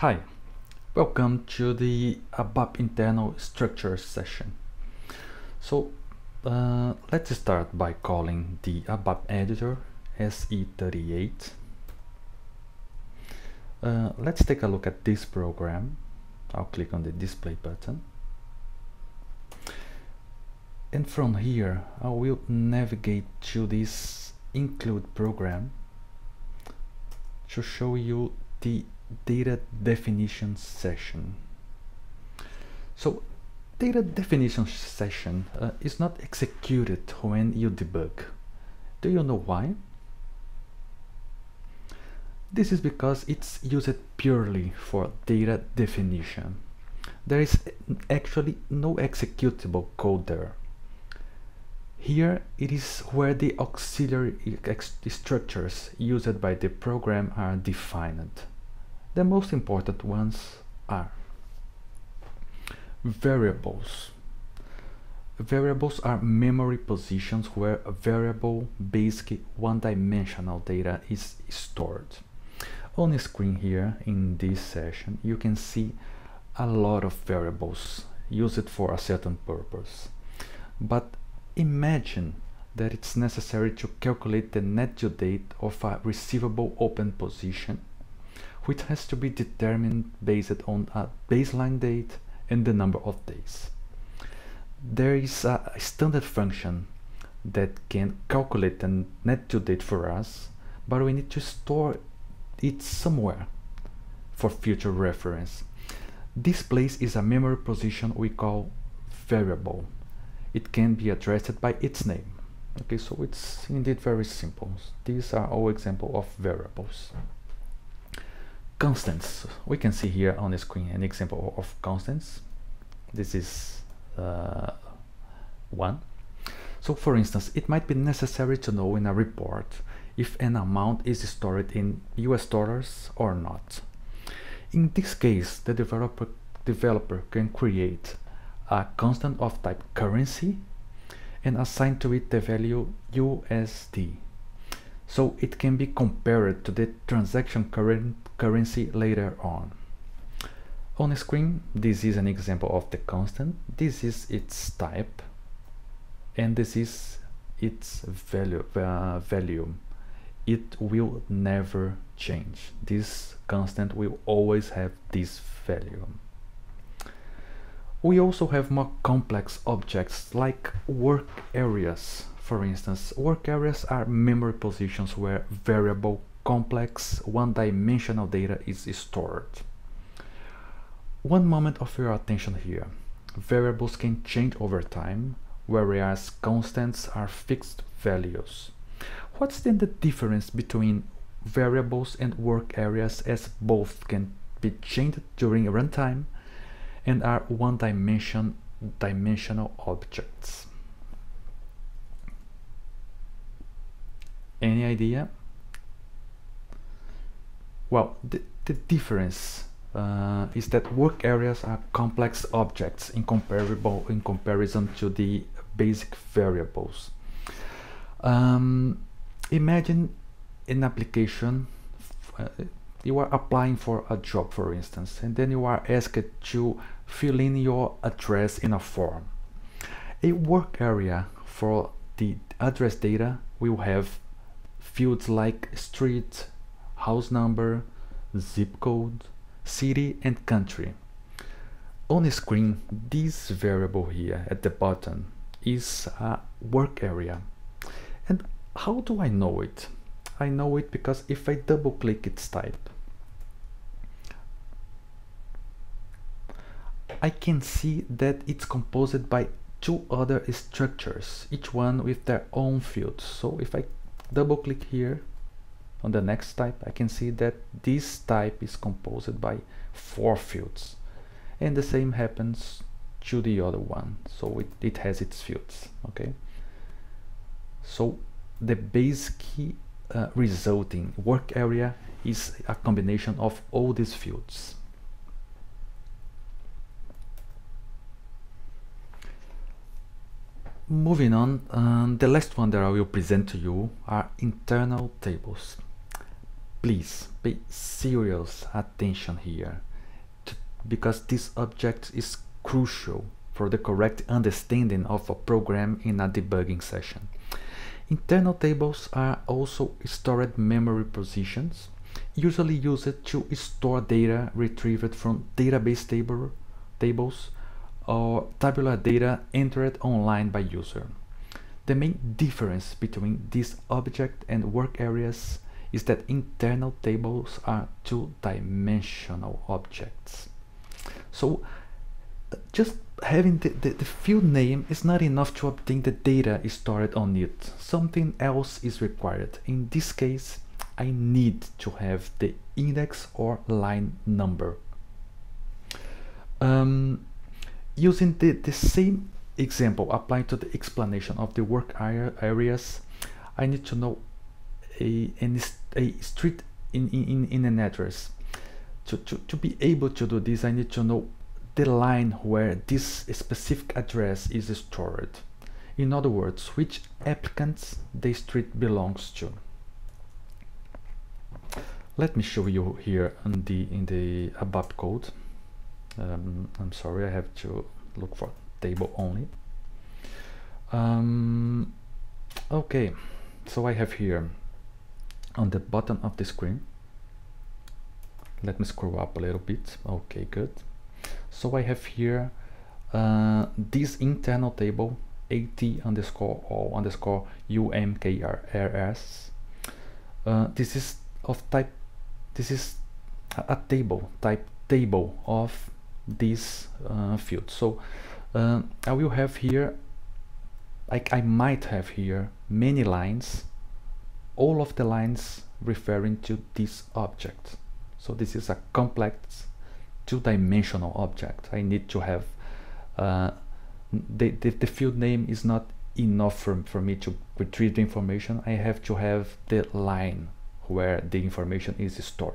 Hi, welcome to the ABAP internal structures session. So uh, let's start by calling the ABAP editor SE38. Uh, let's take a look at this program. I'll click on the display button. And from here, I will navigate to this include program to show you the data definition session. So data definition session uh, is not executed when you debug. Do you know why? This is because it's used purely for data definition. There is actually no executable code there. Here it is where the auxiliary structures used by the program are defined. The most important ones are variables. Variables are memory positions where a variable, basic one-dimensional data is stored. On the screen here in this session you can see a lot of variables used for a certain purpose. But Imagine that it's necessary to calculate the net due date of a receivable open position, which has to be determined based on a baseline date and the number of days. There is a standard function that can calculate the net due date for us, but we need to store it somewhere for future reference. This place is a memory position we call variable it can be addressed by its name. Okay, so it's indeed very simple. These are all examples of variables. Constants. We can see here on the screen an example of constants. This is uh, one. So for instance, it might be necessary to know in a report if an amount is stored in US dollars or not. In this case, the developer, developer can create a constant of type currency and assign to it the value USD. So it can be compared to the transaction current currency later on. On screen, this is an example of the constant. This is its type and this is its value. Uh, value. It will never change. This constant will always have this value. We also have more complex objects like work areas. For instance, work areas are memory positions where variable, complex, one-dimensional data is stored. One moment of your attention here. Variables can change over time, whereas constants are fixed values. What's then the difference between variables and work areas as both can be changed during runtime and are one dimension dimensional objects. Any idea? Well, the, the difference uh, is that work areas are complex objects in comparable in comparison to the basic variables. Um, imagine an application uh, you are applying for a job for instance and then you are asked to fill in your address in a form a work area for the address data will have fields like street house number zip code city and country. On the screen this variable here at the bottom is a work area. And how do I know it? I know it because if I double click its type I can see that it's composed by two other structures each one with their own fields so if I double click here on the next type I can see that this type is composed by four fields and the same happens to the other one so it, it has its fields okay so the key uh, resulting work area is a combination of all these fields. Moving on, um, the last one that I will present to you are internal tables. Please pay serious attention here. because this object is crucial for the correct understanding of a program in a debugging session. Internal tables are also stored memory positions, usually used to store data retrieved from database table, tables or tabular data entered online by user. The main difference between this object and work areas is that internal tables are two-dimensional objects. So just having the, the, the, field name is not enough to obtain the data stored on it. Something else is required. In this case, I need to have the index or line number. Um, using the, the same example applied to the explanation of the work areas, I need to know a, a street in, in, in an address. To, to, to be able to do this, I need to know the line where this specific address is stored. In other words, which applicants the street belongs to. Let me show you here in the in the ABAP code. Um, I'm sorry, I have to look for table only. Um, okay, so I have here on the bottom of the screen. Let me scroll up a little bit. Okay, good. So I have here uh, this internal table at underscore o underscore umkrs. Uh, this is of type. This is a table type table of this uh, field. So uh, I will have here, like I might have here, many lines, all of the lines referring to this object. So this is a complex two-dimensional object. I need to have uh, the, the, the field name is not enough for, for me to retrieve the information. I have to have the line where the information is stored.